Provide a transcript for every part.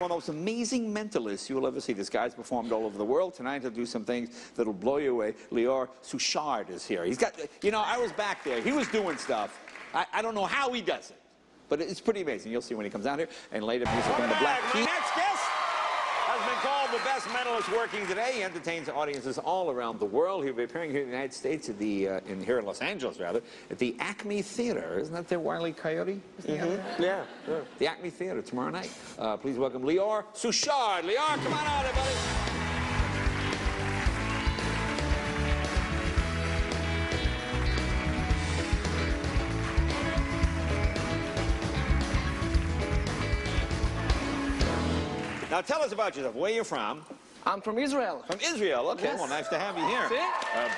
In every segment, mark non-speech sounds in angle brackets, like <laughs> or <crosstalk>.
One of those amazing mentalists you'll ever see. This guy's performed all over the world. Tonight he'll do some things that'll blow you away. Lior Suchard is here. He's got, you know, I was back there. He was doing stuff. I, I don't know how he does it, but it's pretty amazing. You'll see when he comes out here. And later, music from the Black Keys. next guest has been called the best mentalist working today. He entertains audiences all around the world. He'll be appearing here in the United States at the, uh, in here in Los Angeles rather, at the Acme Theater. Isn't that the Wile E. Coyote? Mm-hmm. Yeah, sure. The Acme Theater tomorrow night. Uh, please welcome Lior Suchard. Lior, come on out, everybody. Now tell us about yourself. Where you're from? I'm from Israel. From Israel. Okay, Yes. well, nice to have you here. See? Uh,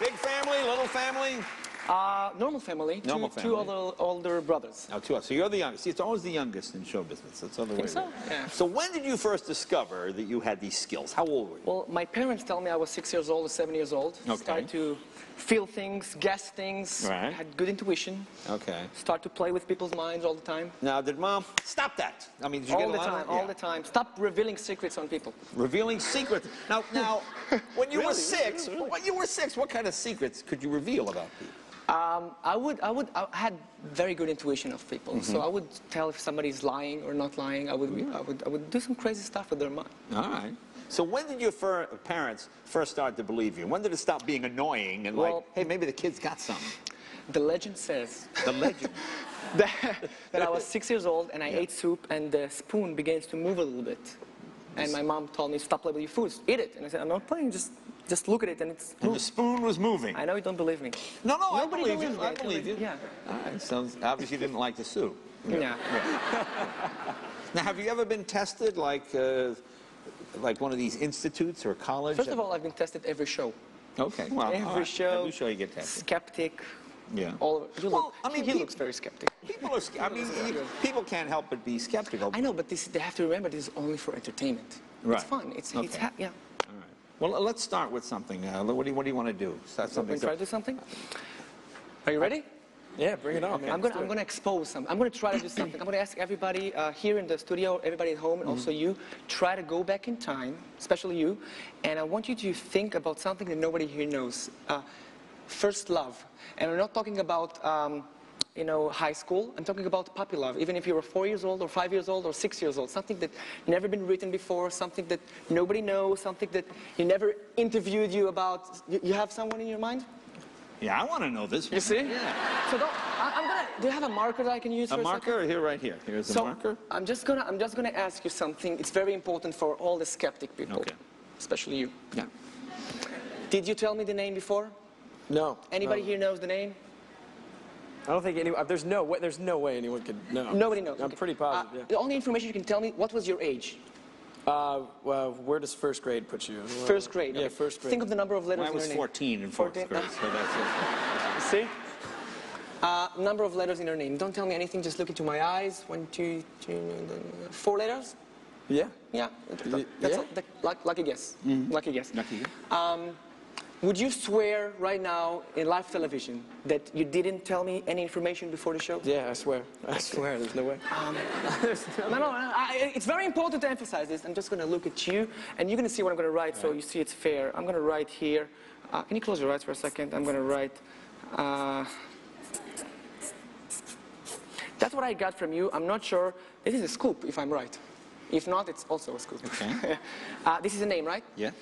big family, little family? Uh, normal family. Normal two, family. Two older, older brothers. Now, two. So you're the youngest. See, it's always the youngest in show business. That's the other way. so, yeah. So when did you first discover that you had these skills? How old were you? Well, my parents tell me I was six years old or seven years old. Okay. Start to feel things, guess things. Right. Had good intuition. Okay. Start to play with people's minds all the time. Now, did mom stop that? I mean, did you all get the time, of all yeah. the time. Stop revealing secrets on people. revealing secrets? Now, now, <laughs> when you were six, Really? when you were six, what kind of secrets could you reveal about people? Um, I would, I would, I had very good intuition of people. Mm-hmm. So I would tell if somebody's lying or not lying. I would, I would, I would do some crazy stuff with their mind. All right. So when did your fir- parents first start to believe you? When did it stop being annoying and Well- like, hey, maybe the kid's got something? The legend says The legend. <laughs> that, that I was six years old and I ate soup and the spoon begins to move a little bit. And my mom told me, stop playing with your food, eat it. And I said, I'm not playing, just, just look at it and it's and the spoon was moving. I know you don't believe me. No, no, Nobody I believe you. I believe you. Yeah. All right. Sounds obviously you didn't like the soup. Yeah. <laughs> Now, have you ever been tested like, uh, like one of these institutes or college? First of all, I've been tested every show. okay. Well, Every right. show. Every show you get tested. Skeptic. Yeah. All of it. You Well, look, I mean, he peop- looks very skeptical. People are. I mean, <laughs> people can't help but be skeptical. I know, but this, they have to remember this is only for entertainment. Right. It's fun. It's, it's Okay. ha- yeah. All right. Well, let's start with something. Uh, what do you What do you want to do? Start So something. we try to do something? Are you ready? Yeah, bring it on, man. I'm gonna, I'm gonna expose some. I'm gonna try to do something. I'm gonna ask everybody uh, here in the studio, everybody at home, and also you, try to go back in time, especially you, and I want you to think about something that nobody here knows. Uh, first love, and we're not talking about. Um, you know, high school. I'm talking about puppy love. Even if you were four years old, or five years old, or six years old, something that never been written before, something that nobody knows, something that you never interviewed you about. You, you have someone in your mind? Yeah, I want to know this. You one. see? Yeah. So don't, I, I'm gonna. Do you have a marker that I can use A for marker here, right here. Here's A a marker. So I'm just gonna. I'm just gonna ask you something. It's very important for all the skeptic people, Okay. especially you. Yeah. Did you tell me the name before? No. Anybody no. here knows the name? I don't think anyone. There's no way. There's no way anyone could know. Nobody knows. I'm Okay. pretty Uh, positive. The only information you can tell me. What was your age? Uh, well, where does first grade put you? Well, First grade. Yeah, okay. first grade. Think of the number of letters Well, I in was your name. 14 in fourth 14? grade, so that's it. <laughs> See? Uh, number of letters in your name. Don't tell me anything. Just look into my eyes. One, two, three, four letters. Yeah. Yeah. Y- That's yeah. a- that- luck- lucky guess. Lucky guess. Lucky you. Um, would you swear right now in live television that you didn't tell me any information before the show? Yeah, I swear. I swear. There's no way. <laughs> No, no, I, it's very important to emphasize this. I'm just going to look at you, and you're going to see what I'm going to write so you see it's fair. I'm going to write here. Uh, can you close your eyes for a second? I'm going to write. Uh, that's what I got from you. I'm not sure. This is a scoop, if I'm right. If not, it's also a scoop. Okay. <laughs> uh, this is a name, right? Yes.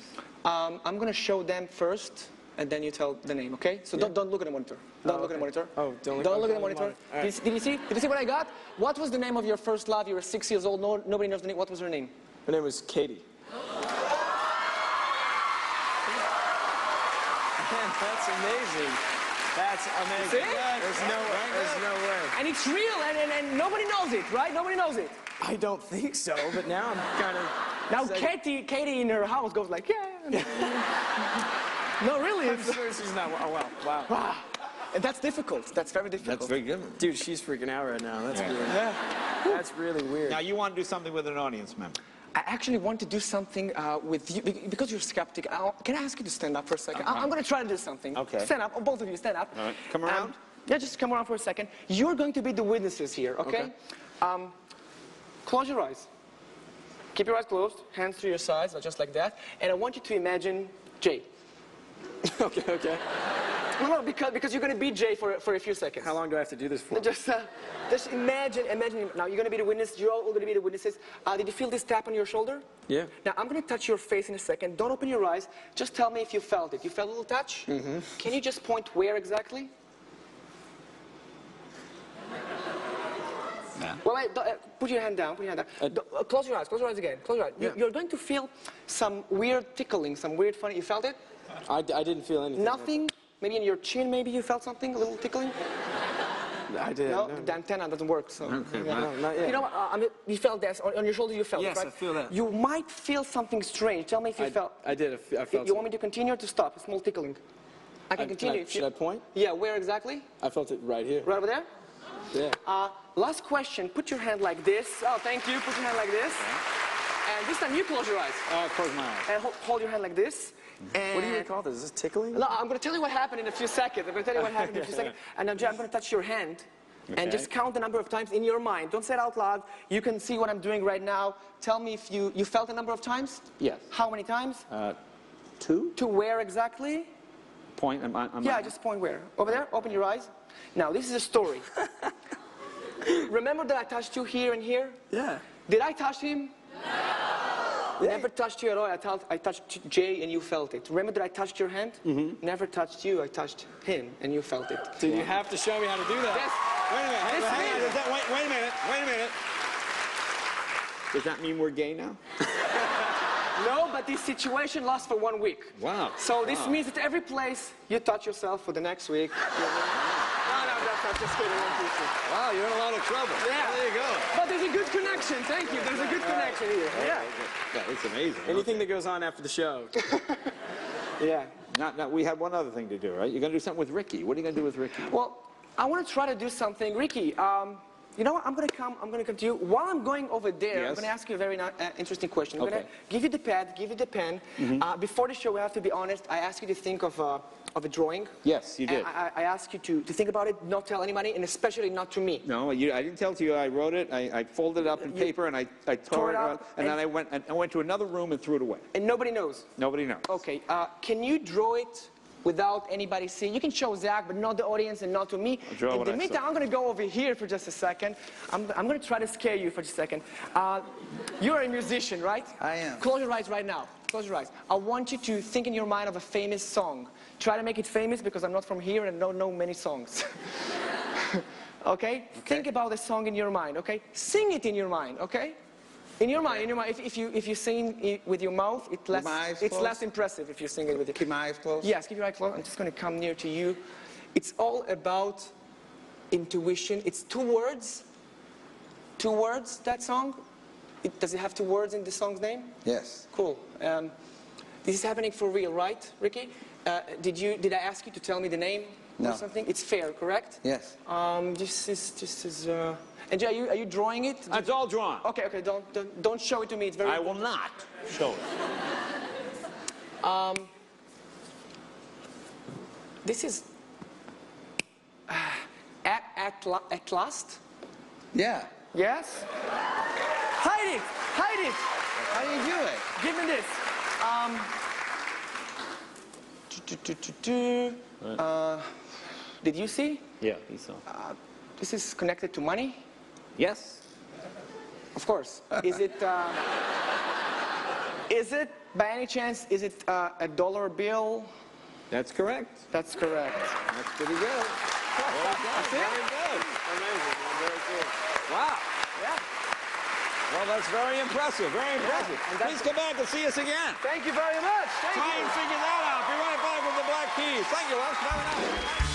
Um, I'm going to show them first, and then you tell the name, okay? So don't, don't look at the monitor. Don't Oh, look at the monitor. Oh, don't look- don't look at the monitor. monitor. All Did, you, did you see? Did you see what I got? What was the name of your first love? You were six years old. No, nobody knows the name. What was her name? Her name was Katie. <laughs> Man, that's amazing. That's amazing. See? There's no way. There's no way. And it's real, and, and, and nobody knows it, right? Nobody knows it. I don't think so, but now I'm kind of. Now, Katie, Katie in her house goes like, yeah. No, really. I'm It's, sure she's not. Oh, wow. Wow. wow. And that's difficult. That's very difficult. That's very good. Dude, she's freaking out right now. That's Yeah. really. Yeah. That's really weird. Now you want to do something with an audience member. I actually want to do something uh, with you because you're skeptic. I'll, can I ask you to stand up for a 2nd I- I'm going to try to do something. Okay. Stand up. Oh, both of you, stand up. All right. Come around. yeah, just come around for a second. You're going to be the witnesses here, okay? Okay. Um, close your eyes. Keep your eyes closed, hands to your sides, just like that. And I want you to imagine Jay. <laughs> okay, okay. No, no, because, because you're going to be Jay for, for a few seconds. How long do I have to do this for? Just, uh, just imagine, imagine. Now you're going to be the witness. You're all going to be the witnesses. Uh, did you feel this tap on your shoulder? Yeah. Now I'm going to touch your face in a second. Don't open your eyes. Just tell me if you felt it. You felt a little touch? Mm-hmm. Can you just point where exactly? Yeah. Well, don't- uh, put your hand down. Put your hand down. Do- uh, close your eyes. Close your eyes again. Close your eyes. You, Yeah. you're going to feel some weird tickling, some weird funny. You felt it? I, I didn't feel anything. Nothing. Maybe in your chin. Maybe you felt something, a little tickling. I did. No, no. the antenna doesn't work. So. Okay, yeah. No, not yet. You know, what, uh, I mean, you felt that on, on your shoulder. You felt Yes, it, right? I feel that. You might feel something strange. Tell me if you I, felt. I did. I fe- I felt you want me to continue or to stop? A small tickling. I can I- continue. I- if you- should I point? Yeah. Where exactly? I felt it right here. Right over there. Yeah. Uh, last question. Put your hand like this. Oh, thank you. Put your hand like this. And this time you close your eyes Uh, close my eyes. and hold, hold your hand like this. And What do you call this? Is this tickling? No, I'm going to tell you what happened in a few seconds. I'm going to tell you what happened in a few <laughs> seconds. And Jay, I'm going to touch your hand. Okay. And just count the number of times in your mind. Don't say it out loud. You can see what I'm doing right now. Tell me if you, you felt a number of times? Yes. How many times? Uh, two? To where exactly? Point. Am I, am Yeah, just point where. Over there? Open your eyes. Now, this is a story. <laughs> Remember that I touched you here and here? Yeah. Did I touch him? No. Never touched you at all. I, touched- I touched Jay and you felt it. Remember that I touched your hand? Mm-hmm. Never touched you. I touched him and you felt it. Dude, you have to show me how to do that. Yes. Wait a minute. Hang, This hang on. Does that, wait, wait a minute. Wait a minute. Does that mean we're gay now? <laughs> No, but this situation lasts for one week. Wow. So this Wow. means that every place you touch yourself for the next week. You no, no, just kidding. I'm. Wow, you're in a lot of trouble. Yeah. There you go. But there's a good connection. Thank you. There's a good connection here. Yeah. Yeah, it's amazing. Anything that goes on after the show. <laughs> Yeah. Now, now, we have one other thing to do, right? You're going to do something with Ricky. What are you going to do with Ricky? Well, I want to try to do something. Ricky, um, you know what? I'm going to come. I'm going to come to you. While I'm going over there, I'm going to ask you a very uh, interesting question. I'm going to give you the pad, give you the pen. Uh, before the show, we have to be honest. I asked you to think of, uh, of a drawing. Yes, you And did. I, I asked you to, to think about it, not tell anybody, and especially not to me. No, you, I didn't tell to you. I wrote it. I, I folded it up in You paper and I, I tore, tore it it out. up And, then I went, and I went to another room and threw it away. And nobody knows. Nobody knows. Okay, uh, can you draw it without anybody seeing? You can show Zac, but not the audience and not to me. In the meantime. I'm going to go over here for just a second. I'm, I'm going to try to scare you for just a second. Uh, you're a musician, right? I am. Close your eyes right now. Close your eyes. I want you to think in your mind of a famous song. Try to make it famous because I'm not from here and don't know many songs. <laughs> okay? Think about the song in your mind, okay? Sing it in your mind, okay? In your mind, in your mind. If, if you if you sing it with your mouth, it less, my eyes it's closed? less impressive if you sing it with your Keep my eyes closed. Yes, keep your eyes closed. I'm just going to come near to you. It's all about intuition. It's two words. Two words, that song. It, does it have two words in the song's name? Yes. Cool. Um, this is happening for real, right, Ricky? Uh, did, you, did I ask you to tell me the name No. or something? It's fair, correct? Yes. Um, this is, this is, uh... And Jay, are you, are you drawing it? It's all drawn. Okay, okay, don't, don't, don't show it to me. It's very I will not show it. <laughs> This is uh, at, at, la- at last. Yeah. Yes. Hide it. Hide it. How do you do it? Give me this. Um. do, do, do, do, do. Uh, did you see? Yeah, he saw. This is connected to money. Yes? Of course. Is it? Uh, is it by any chance? Is it uh, a dollar bill? That's correct. That's correct. That's pretty good. That's it. Very good. Amazing. Very cool. Wow. Yeah. Well, that's very impressive. Very impressive. and Please come back and see us again. Thank you very much. Thank Try you. and figure that out. Be right back with the Black Keys. Thank you, Russ. Bye now.